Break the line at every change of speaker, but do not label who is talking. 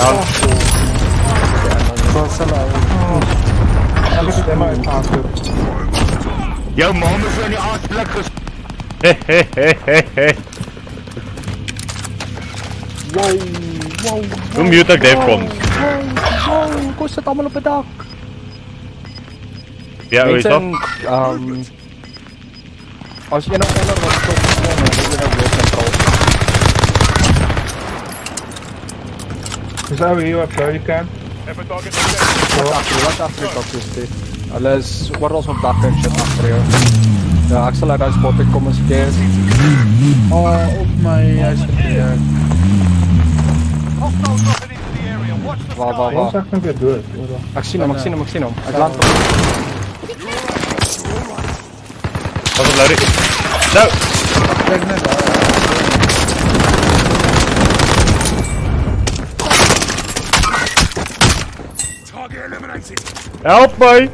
Down.
Jou man is in die aasblik ges...
Hehehehe.
Wow, wow,
Hoe mute ek Defcons?
wow, kom sit allemaal op het dak.
Ja, hoe is dat?
um, als je nog onder wat
Is over here up there, you can.
Wat achter je, wat achter je dat is dit. Hulle is oral op dak en shit achter jou. Ja, sal uit die spot ek kom eens keer.
Oh, op my huis gekeer.
Waar, waar, waar.
dood.
Ek sien hom, ek sien hom, ek sien hom. Ek land hom.
Nou!
Net daar.
Help my!